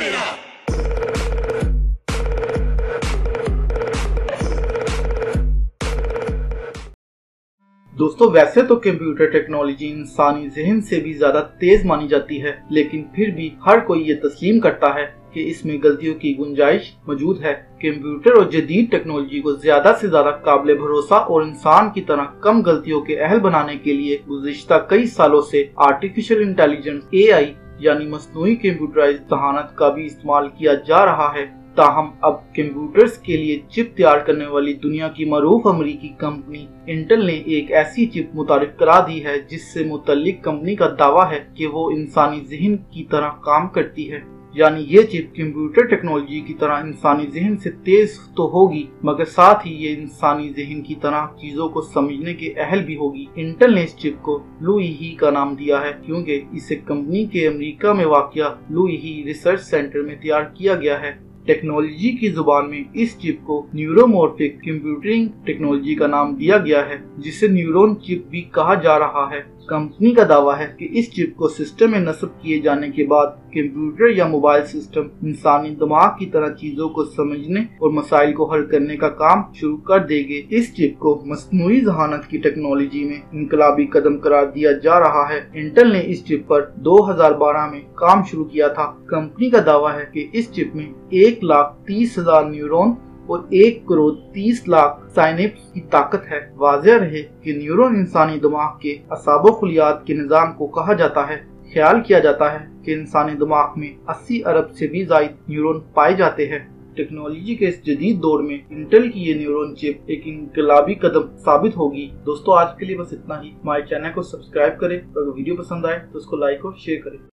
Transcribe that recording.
Stamina. دوستو، ویسے تو کمپیوٹر ٹیکنالوجی انسانی ذہن سے بھی زیادہ تیز مانی جاتی ہے، لیکن پھر بھی ہر کوئی یہ تسلیم کرتا ہے کہ اس میں غلطیوں کی گنجائش موجود ہے کمپیوٹر اور جدید ٹیکنالوجی کو زیادہ سے زیادہ قابل بھروسہ اور انسان کی طرح کم غلطیوں کے اہل بنانے کے لیے گزشتہ کئی سالوں سے آرٹیفیشل انٹیلیجنس اے آئی یعنی مصنوعی کمپیوٹرائز دہانت کا بھی استعمال کیا جا رہا ہے، تاہم اب کمپیوٹرز کے لیے چپ تیار کرنے والی دنیا کی معروف امریکی کمپنی انٹل نے ایک ایسی چپ متعارف کرا دی ہے جس سے متعلق کمپنی کا دعویٰ ہے کہ وہ انسانی ذہن کی طرح کام کرتی ہے۔ یعنی یہ چپ کمپیوٹر ٹیکنالوجی کی طرح انسانی ذہن سے تیز تو ہوگی، مگر ساتھ ہی یہ انسانی ذہن کی طرح چیزوں کو سمجھنے کے اہل بھی ہوگی۔ انٹل نے اس چپ کو لوئی ہی کا نام دیا ہے، کیونکہ اسے کمپنی کے امریکہ میں واقع لوئی ہی ریسرچ سینٹر میں تیار کیا گیا ہے۔ ٹیکنالوجی کی زبان میں اس چپ کو نیورومورفک کمپیوٹرنگ ٹیکنالوجی کا نام دیا گیا ہے، جسے نیورون چپ بھی کہا جا رہا ہے۔ کمپنی کا دعویٰ ہے کہ اس چپ کو سسٹم میں نصب کیے جانے کے بعد کمپیوٹر یا موبائل سسٹم انسانی دماغ کی طرح چیزوں کو سمجھنے اور مسائل کو حل کرنے کا کام شروع کر دے گے اس چپ کو مصنوعی ذہانت کی ٹیکنالوجی میں انقلابی قدم قرار دیا جا رہا ہے۔ انٹل نے اس چپ پر دو ہزار بارہ میں کام شروع کیا تھا۔ کمپنی کا دعویٰ ہے کہ اس چپ میں ایک ایک لاکھ تیس ہزار نیورون اور ایک کروڑ تیس لاکھ سائنپس کی طاقت ہے۔ واضح رہے کہ نیورون انسانی دماغ کے اصاب و خلیات کے نظام کو کہا جاتا ہے۔ خیال کیا جاتا ہے کہ انسانی دماغ میں اسی ارب سے بھی زائد نیورون پائے جاتے ہیں۔ ٹیکنالوجی کے اس جدید دور میں انٹل کی یہ نیورون چپ ایک انقلابی قدم ثابت ہوگی۔ دوستو، آج کے لیے بس اتنا ہی۔ ہمارے چینل کو سبسکرائب کریں۔ اور اگر ویڈیو پسند آئے تو اس کو لائک اور شیئر کریں۔